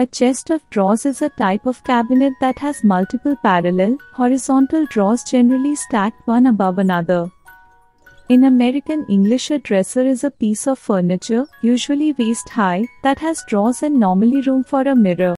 A chest of drawers is a type of cabinet that has multiple parallel, horizontal drawers generally stacked one above another. In American English, a dresser is a piece of furniture, usually waist high, that has drawers and normally room for a mirror.